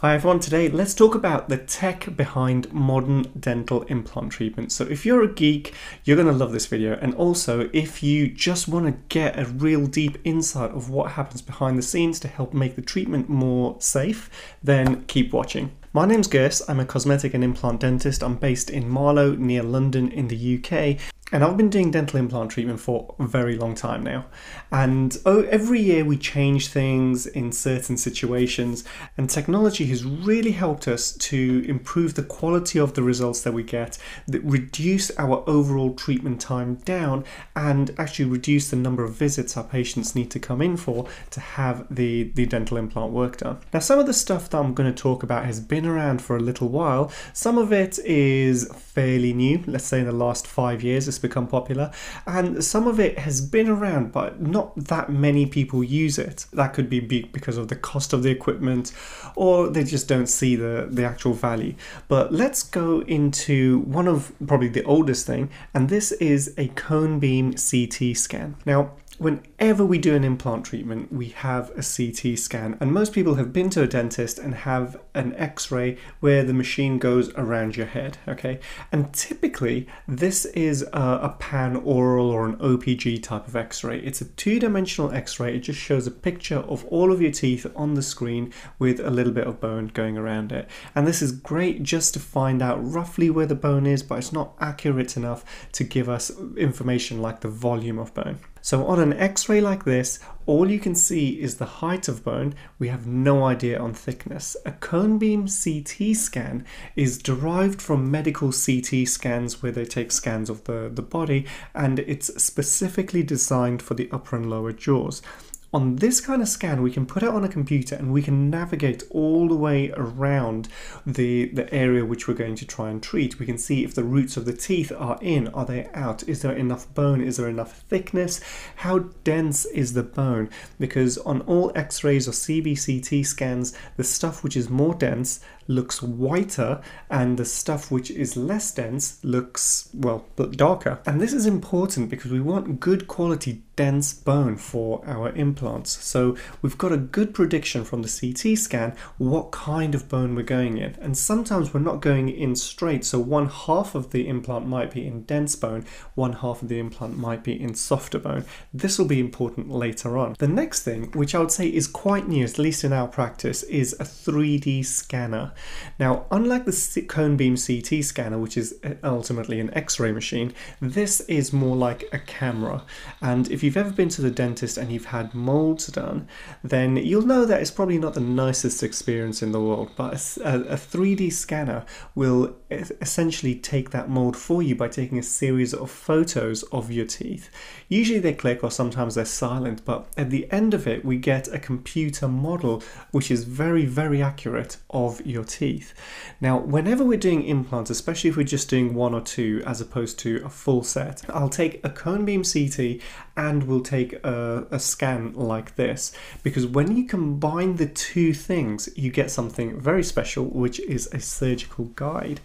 Hi everyone, today let's talk about the tech behind modern dental implant treatment. So if you're a geek, you're going to love this video and also if you just want to get a real deep insight of what happens behind the scenes to help make the treatment more safe, then keep watching. My name's Gurs, I'm a cosmetic and implant dentist. I'm based in Marlow near London in the UK and I've been doing dental implant treatment for a very long time now. And oh, every year we change things in certain situations, and technology has really helped us to improve the quality of the results that we get, that reduce our overall treatment time down, and actually reduce the number of visits our patients need to come in for to have the, the dental implant work done. Now, some of the stuff that I'm going to talk about has been around for a little while. Some of it is fairly new, let's say in the last five years become popular, and some of it has been around, but not that many people use it. That could be because of the cost of the equipment, or they just don't see the, the actual value. But let's go into one of probably the oldest thing, and this is a cone beam CT scan. Now, whenever we do an implant treatment, we have a CT scan, and most people have been to a dentist and have an x ray where the machine goes around your head, okay? And typically, this is a, a pan oral or an OPG type of x ray. It's a two dimensional x ray, it just shows a picture of all of your teeth on the screen with a little bit of bone going around it. And this is great just to find out roughly where the bone is, but it's not accurate enough to give us information like the volume of bone. So on an x-ray like this, all you can see is the height of bone. We have no idea on thickness. A cone beam CT scan is derived from medical CT scans where they take scans of the, the body and it's specifically designed for the upper and lower jaws. On this kind of scan, we can put it on a computer and we can navigate all the way around the, the area which we're going to try and treat. We can see if the roots of the teeth are in, are they out, is there enough bone, is there enough thickness, how dense is the bone? Because on all x-rays or CBCT scans, the stuff which is more dense looks whiter and the stuff which is less dense looks, well, darker. And this is important because we want good quality dense bone for our implants. So we've got a good prediction from the CT scan what kind of bone we're going in. And sometimes we're not going in straight, so one half of the implant might be in dense bone, one half of the implant might be in softer bone. This will be important later on. The next thing, which I would say is quite new, at least in our practice, is a 3D scanner. Now, unlike the cone beam CT scanner, which is uh, ultimately an X-ray machine, this is more like a camera. And if you've ever been to the dentist and you've had molds done, then you'll know that it's probably not the nicest experience in the world. But a, a 3D scanner will essentially take that mold for you by taking a series of photos of your teeth. Usually they click or sometimes they're silent, but at the end of it, we get a computer model which is very, very accurate of your teeth. Now, whenever we're doing implants, especially if we're just doing one or two as opposed to a full set, I'll take a cone beam CT and we'll take a, a scan like this because when you combine the two things, you get something very special, which is a surgical guide.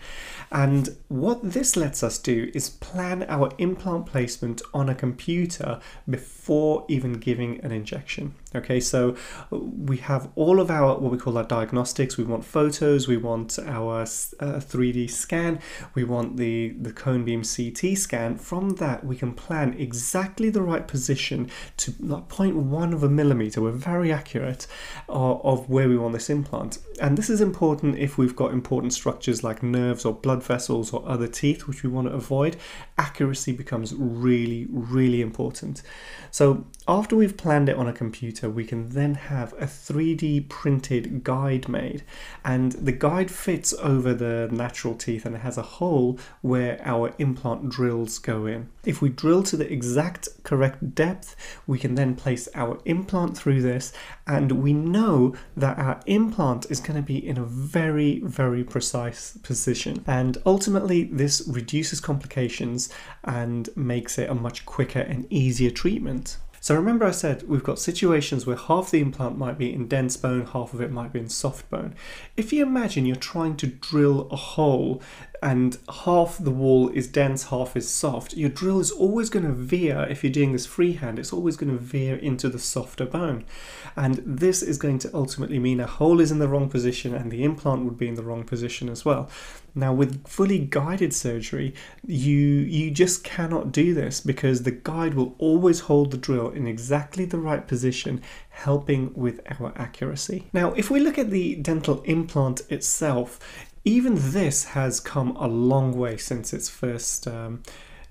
And what this lets us do is plan our implant placement on a computer before even giving an injection. Okay, so we have all of our what we call our diagnostics. We want photos, we want our uh, 3D scan, we want the, the cone beam CT scan. From that, we can plan exactly the right position to like 0.1 of a millimeter. We're very accurate of, of where we want this implant. And this is important if we've got important structures like nerves or blood vessels or other teeth, which we want to avoid. Accuracy becomes really, really important. So after we've planned it on a computer, we can then have a 3D printed guide made. And the guide fits over the natural teeth and it has a hole where our implant drills go in. If we drill to the exact correct depth, we can then place our implant through this and we know that our implant is going to be in a very, very precise position. And ultimately, this reduces complications and makes it a much quicker and easier treatment. So remember I said we've got situations where half the implant might be in dense bone, half of it might be in soft bone. If you imagine you're trying to drill a hole and half the wall is dense, half is soft, your drill is always going to veer, if you're doing this freehand, it's always going to veer into the softer bone. And this is going to ultimately mean a hole is in the wrong position and the implant would be in the wrong position as well. Now, with fully guided surgery, you you just cannot do this because the guide will always hold the drill in exactly the right position, helping with our accuracy. Now, if we look at the dental implant itself, even this has come a long way since its first. Um,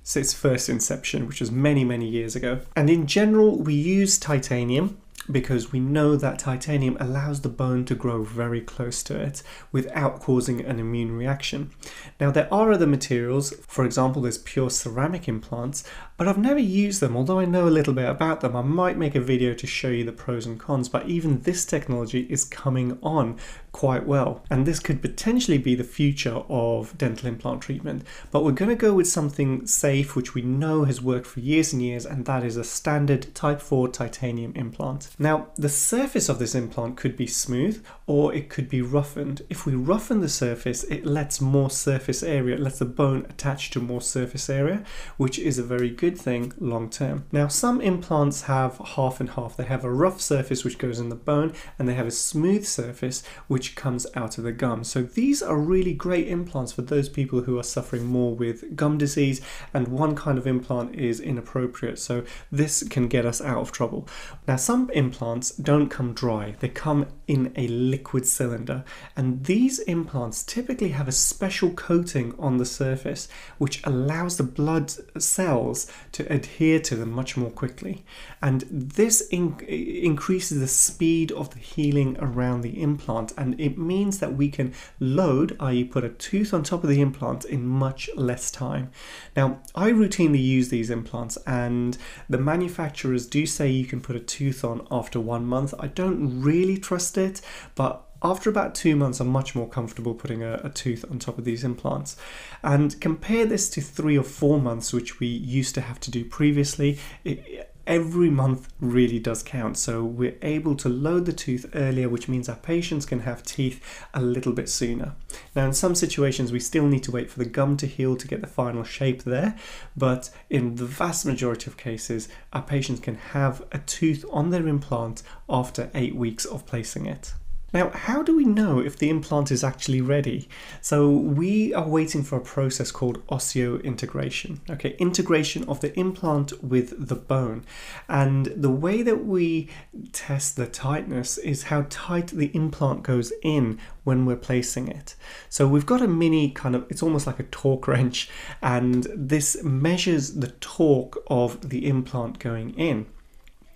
since its first inception, which was many, many years ago. And in general, we use titanium because we know that titanium allows the bone to grow very close to it without causing an immune reaction. Now, there are other materials, for example, there's pure ceramic implants, but I've never used them. Although I know a little bit about them, I might make a video to show you the pros and cons. But even this technology is coming on quite well, and this could potentially be the future of dental implant treatment. But we're going to go with something safe, which we know has worked for years and years, and that is a standard Type 4 titanium implant. Now, the surface of this implant could be smooth or it could be roughened. If we roughen the surface, it lets more surface area, it lets the bone attach to more surface area, which is a very good thing long term. Now, some implants have half and half. They have a rough surface which goes in the bone, and they have a smooth surface which comes out of the gum. So, these are really great implants for those people who are suffering more with gum disease, and one kind of implant is inappropriate. So, this can get us out of trouble. Now, some implants don't come dry, they come in a liquid cylinder, and these implants typically have a special coating on the surface which allows the blood cells to adhere to them much more quickly. And this in- increases the speed of the healing around the implant, and it means that we can load, i.e., put a tooth on top of the implant in much less time. Now, I routinely use these implants, and the manufacturers do say you can put a tooth on after one month. I don't really trust it, but after about two months, I'm much more comfortable putting a, a, tooth on top of these implants. And compare this to three or four months, which we used to have to do previously. It, every month really does count. So we're able to load the tooth earlier, which means our patients can have teeth a little bit sooner. Now, in some situations, we still need to wait for the gum to heal to get the final shape there, but in the vast majority of cases, our patients can have a tooth on their implant after eight weeks of placing it. Now, how do we know if the implant is actually ready? So we are waiting for a process called osseointegration. Okay, integration of the implant with the bone. And the way that we test the tightness is how tight the implant goes in when we're placing it. So we've got a mini kind of, it's almost like a torque wrench, and this measures the torque of the implant going in.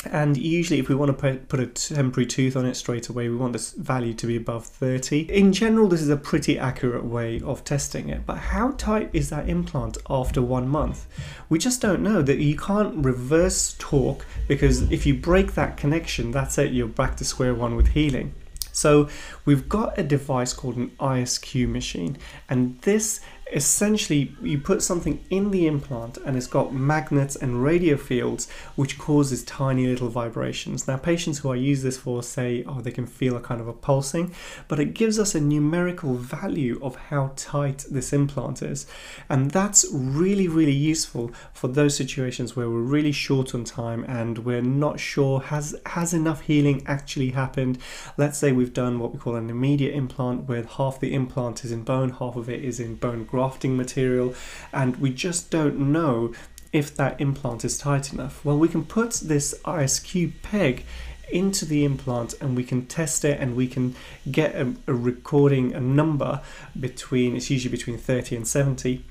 And usually, if we want to put a temporary tooth on it straight away, we want this value to be above 30. In general, this is a pretty accurate way of testing it. But how tight is that implant after one month? We just don't know. That you can't reverse torque because if you break that connection, that's it. You're back to square one with healing. So we've got a device called an ISQ machine, and this essentially you put something in the implant and it's got magnets and radio fields which causes tiny little vibrations. Now patients who i use this for say oh they can feel a kind of a pulsing but it gives us a numerical value of how tight this implant is. And that's really really useful for those situations where we're really short on time and we're not sure has has enough healing actually happened? Let's say we've done what we call an immediate implant where half the implant is in bone half of it is in bone grafting material, and we just don't know if that implant is tight enough. Well, we can put this ISQ peg into the implant and we can test it and we can get a, a recording, a number between, it's usually between 30 and 70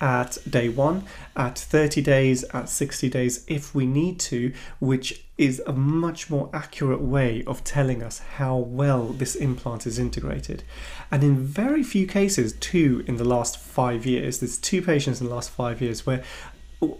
at day one, at 30 days, at 60 days, if we need to, which is a much more accurate way of telling us how well this implant is integrated. And in very few cases, two in the last five years, there's two patients in the last five years where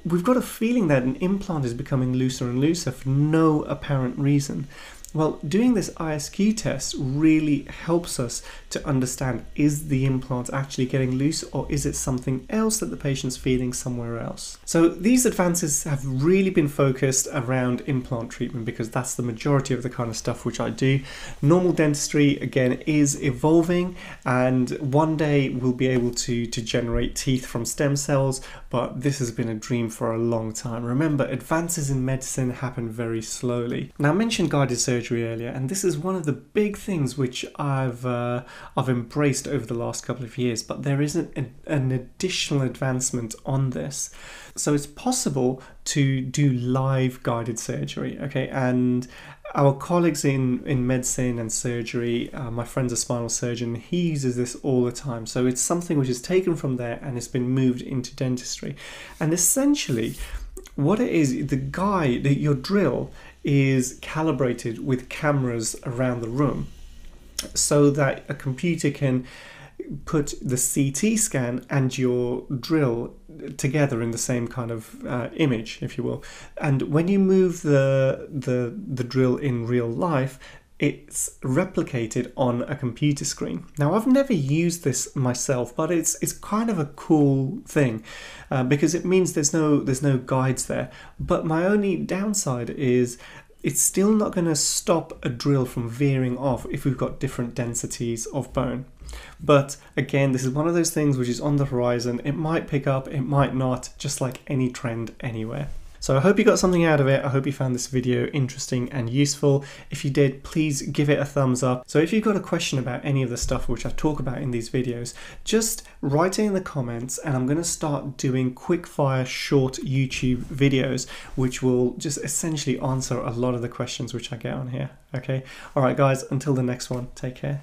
we've got a feeling that an implant is becoming looser and looser for no apparent reason. Well, doing this ISQ test really helps us to understand is the implant actually getting loose or is it something else that the patient's feeling somewhere else? So these advances have really been focused around implant treatment because that's the majority of the kind of stuff which I do. Normal dentistry, again, is evolving and one day we'll be able to, to generate teeth from stem cells, but this has been a dream for a long time. Remember, advances in medicine happen very slowly. Now, I mentioned guided surgery earlier, and this is one of the big things which I've uh, I've embraced over the last couple of years. But there is an, an additional advancement on this, so it's possible to do live guided surgery. Okay, and our colleagues in, in medicine and surgery, uh, my friend's a spinal surgeon, he uses this all the time. So it's something which is taken from there and it's been moved into dentistry. And essentially, what it is, the guide, that your drill is calibrated with cameras around the room so that a computer can put the CT scan and your drill together in the same kind of uh, image, if you will. And when you move the, the, the drill in real life, it's replicated on a computer screen. Now, I've never used this myself, but it's it's kind of a cool thing uh, because it means there's no there's no guides there. But my only downside is it's still not going to stop a drill from veering off if we've got different densities of bone. But again, this is one of those things which is on the horizon. It might pick up, it might not, just like any trend anywhere. So I hope you got something out of it. I hope you found this video interesting and useful. If you did, please give it a thumbs up. So if you've got a question about any of the stuff which I talk about in these videos, just write it in the comments and I'm going to start doing quick fire short YouTube videos which will just essentially answer a lot of the questions which I get on here. Okay. All right, guys, until the next one, take care.